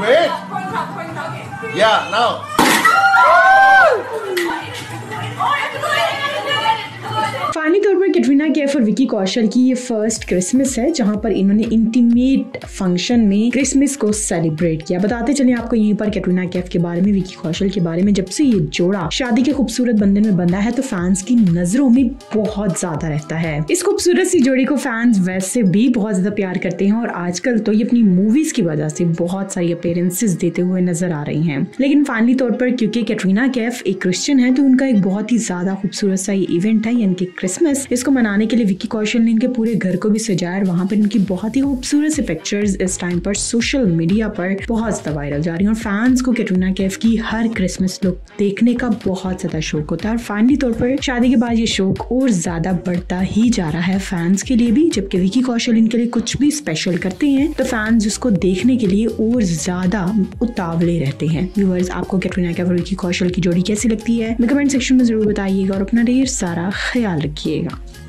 Wait. Yeah, now. Finally तौर पर कैटरीना कैफ और विकी कौशल की ये फ़र्स्ट क्रिसमस है, जहाँ पर इन्होंने इंटीमेट फ़ंक्शन में क्रिसमस को सेलिब्रेट किया। बताते चले आपको यहीं पर कैटरीना कैफ के बारे में, विकी कौशल के बारे में, जब से ये जोड़ा। शादी के खूबसूरत बंधन में बंधा है तो फैंस की नज़रों में बहुत ज़्यादा रहता है। इस खूबसूरत सी जोड़ी को फैंस वैसे भी बहुत ज़्यादा प्यार करते हैं, और आजकल तो ये अपनी मूवीज़ की वजह से बहुत सारी अपेयरेंसेस देते हुए नज़र आ रही हैं। लेकिन फाइनली तौर पर, क्योंकि कैटरीना कैफ एक क्रिश्चियन है तो उनका एक बहुत ही ज़्यादा खूबसूरत सा ये इवेंट है, यानी कि क्रिसमस इसको मनाने के लिए विकी कौशल ने इनके पूरे घर को भी सजाया और वहाँ पर इनकी बहुत ही खूबसूरत से पिक्चर्स इस टाइम पर सोशल मीडिया पर बहुत ज़्यादा वायरल जा रही है और फैंस को कैटरीना कैफ की हर क्रिसमस लुक देखने का बहुत ज़्यादा शौक होता है। और फाइनली तौर पर शादी के बाद ये शौक और ज़्यादा बढ़ता ही जा रहा है फैंस के लिए भी, जबकि विकी कौशल इनके लिए कुछ भी स्पेशल करते हैं तो फैंस उसको देखने के लिए और ज़्यादा उतावले रहते हैं। व्यूअर्स आपको कैटरीना कैफ और विकी कौशल की जोड़ी कैसी लगती है? कमेंट सेक्शन में ज़रूर बताइएगा और अपना ढेर सारा ख्याल 谢谢。